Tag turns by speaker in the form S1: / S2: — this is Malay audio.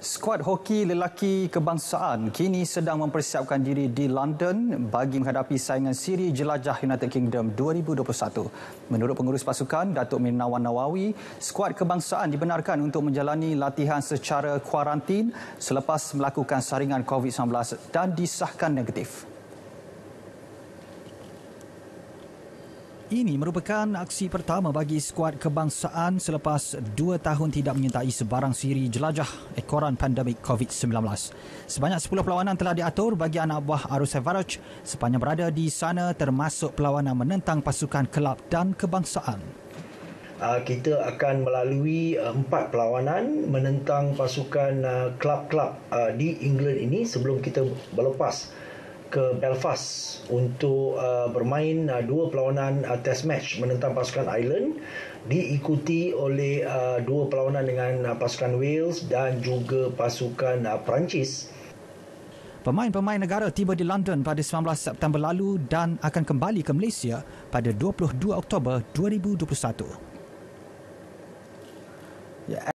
S1: Skuad hoki lelaki kebangsaan kini sedang mempersiapkan diri di London bagi menghadapi saingan siri jelajah United Kingdom 2021. Menurut pengurus pasukan, Datuk Minawan Nawawi, skuad kebangsaan dibenarkan untuk menjalani latihan secara kuarantin selepas melakukan saringan COVID-19 dan disahkan negatif. Ini merupakan aksi pertama bagi skuad kebangsaan selepas dua tahun tidak menyertai sebarang siri jelajah ekoran pandemik COVID-19. Sebanyak 10 perlawanan telah diatur bagi anak buah Arus Evaraj sepanjang berada di sana termasuk perlawanan menentang pasukan kelab dan kebangsaan.
S2: Uh, kita akan melalui uh, empat perlawanan menentang pasukan uh, kelab-kelab di England ini sebelum kita berlepas ke Belfast untuk uh, bermain uh, dua perlawanan uh, test match menentang pasukan Ireland diikuti oleh uh, dua perlawanan dengan uh, pasukan Wales dan juga pasukan uh, Perancis.
S1: Pemain-pemain negara tiba di London pada 19 September lalu dan akan kembali ke Malaysia pada 22 Oktober 2021.